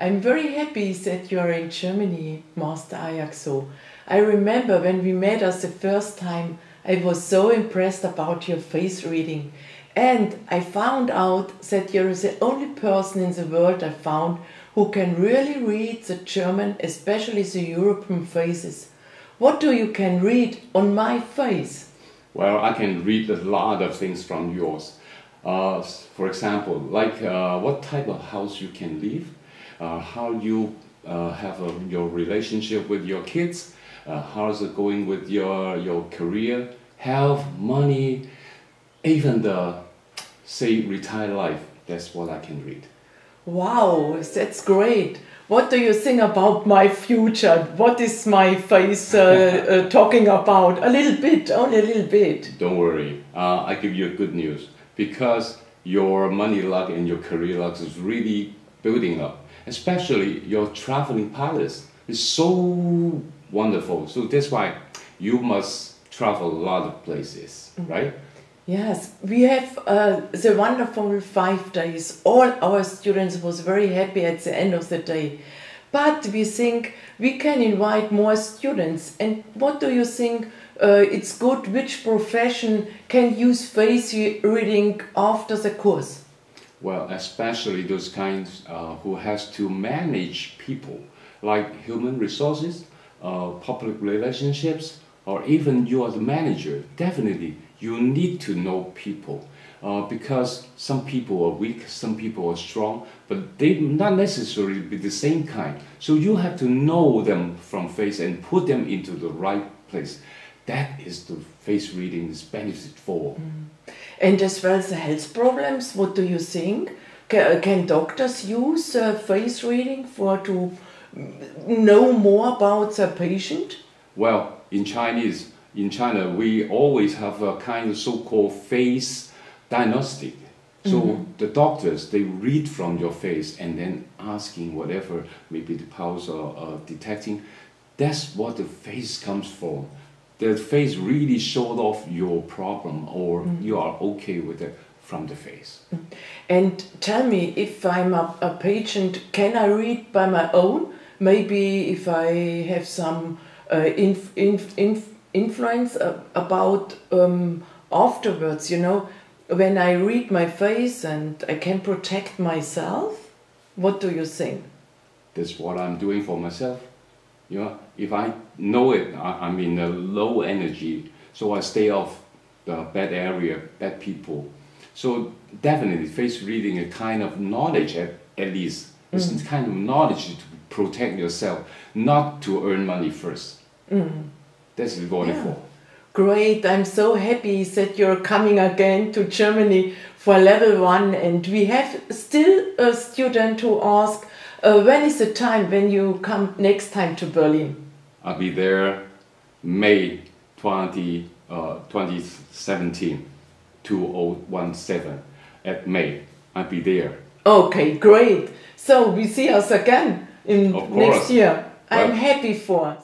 I'm very happy that you are in Germany, Master Ajax Ho. I remember when we met us the first time, I was so impressed about your face reading. And I found out that you're the only person in the world I found who can really read the German, especially the European faces. What do you can read on my face? Well, I can read a lot of things from yours. Uh, for example, like uh, what type of house you can live, how you uh, have a, your relationship with your kids, uh, how's it going with your, your career, health, money, even the, say, retired life. That's what I can read. Wow, that's great. What do you think about my future? What is my face uh, uh, talking about? A little bit, only a little bit. Don't worry, uh, I give you good news because your money luck and your career luck is really building up. Especially your traveling palace is so wonderful. So that's why you must travel a lot of places, mm right? Yes, we have uh, the wonderful five days. All our students was very happy at the end of the day. But we think we can invite more students. And what do you think uh, it's good? Which profession can use face reading after the course? Well, especially those kinds uh, who has to manage people, like human resources, uh, public relationships, or even you as a manager. Definitely, you need to know people uh, because some people are weak, some people are strong, but they not necessarily be the same kind. So you have to know them from face and put them into the right place. That is the face reading is benefit for. Mm. And as well as the health problems, what do you think? Can, can doctors use uh, face reading for to know more about the patient? Well, in Chinese, in China, we always have a kind of so-called face diagnostic. So mm -hmm. the doctors they read from your face and then asking whatever maybe the pulse or uh, detecting. That's what the face comes from. The face really showed off your problem or mm you are okay with it from the face. Mm. And tell me, if I'm a, a patient, can I read by my own? Maybe if I have some uh, inf, inf, inf influence uh, about um, afterwards, you know, when I read my face and I can protect myself? What do you think? That's what I'm doing for myself. You know, if I know it, I'm in a low energy, so I stay off the bad area, bad people. So definitely face reading a kind of knowledge at, at least. It's mm. kind of knowledge to protect yourself, not to earn money first. Mm. This is wonderful. Yeah. Great, I'm so happy that you're coming again to Germany for level one and we have still a student who ask uh, when is the time when you come next time to Berlin? I'll be there May 20, uh, 2017, 2017 at May. I'll be there. Okay, great. So we see us again in next year. I'm well, happy for.